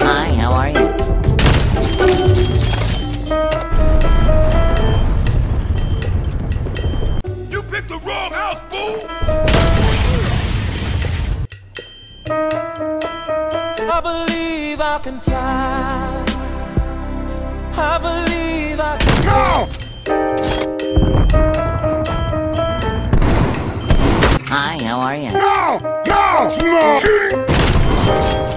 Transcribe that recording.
Hi, how are you? You picked the wrong house, fool! I believe I can fly. I believe Hi, how are you? No! No! No!